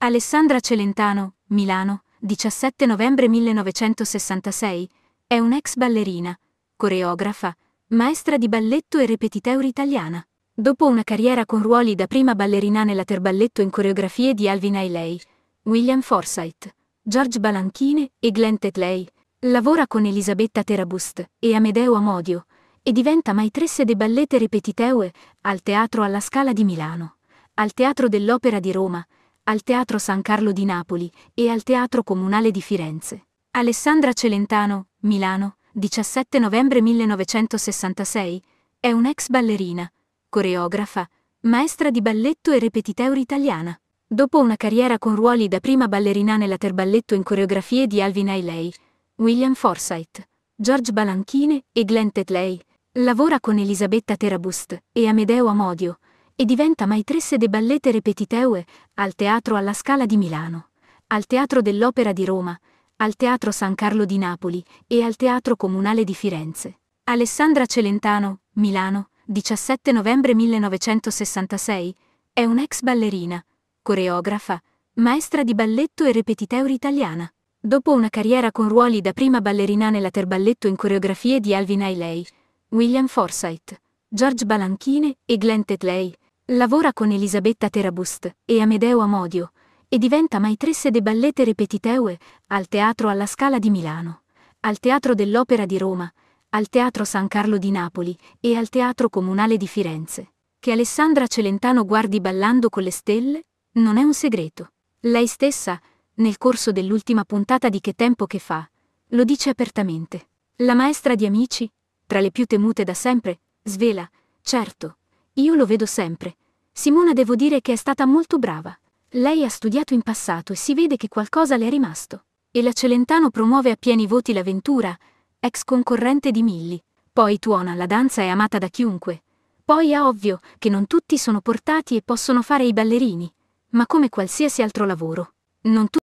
Alessandra Celentano, Milano, 17 novembre 1966, è un'ex ballerina, coreografa, maestra di balletto e repetiteur italiana. Dopo una carriera con ruoli da prima ballerina nella Terballetto in coreografie di Alvin Ailey, William Forsythe, George Balanchine e Glenn Tetley, lavora con Elisabetta Terabust e Amedeo Amodio e diventa maitresse de ballette repetiteue al Teatro alla Scala di Milano, al Teatro dell'Opera di Roma, al Teatro San Carlo di Napoli e al Teatro Comunale di Firenze. Alessandra Celentano, Milano, 17 novembre 1966, è un'ex ballerina, coreografa, maestra di balletto e repetiteur italiana. Dopo una carriera con ruoli da prima ballerina nella Terballetto in coreografie di Alvin Ailey, William Forsythe, George Balanchine e Glenn Tetley, Lavora con Elisabetta Terabust e Amedeo Amodio e diventa maitresse de ballette repetiteue al Teatro alla Scala di Milano, al Teatro dell'Opera di Roma, al Teatro San Carlo di Napoli e al Teatro Comunale di Firenze. Alessandra Celentano, Milano, 17 novembre 1966, è un'ex ballerina, coreografa, maestra di balletto e repetiteur italiana. Dopo una carriera con ruoli da prima ballerina nella Terballetto in coreografie di Alvin Ailey, William Forsythe, George Balanchine e Glenn Tetley, lavora con Elisabetta Terabust e Amedeo Amodio e diventa maitresse de ballette repetiteue al Teatro alla Scala di Milano, al Teatro dell'Opera di Roma, al Teatro San Carlo di Napoli e al Teatro Comunale di Firenze. Che Alessandra Celentano guardi ballando con le stelle non è un segreto. Lei stessa, nel corso dell'ultima puntata di Che tempo che fa, lo dice apertamente. La maestra di amici, tra le più temute da sempre, svela, certo, io lo vedo sempre. Simona devo dire che è stata molto brava. Lei ha studiato in passato e si vede che qualcosa le è rimasto. E la Celentano promuove a pieni voti l'avventura, ex concorrente di Milli. Poi tuona, la danza è amata da chiunque. Poi è ovvio che non tutti sono portati e possono fare i ballerini, ma come qualsiasi altro lavoro. Non tutti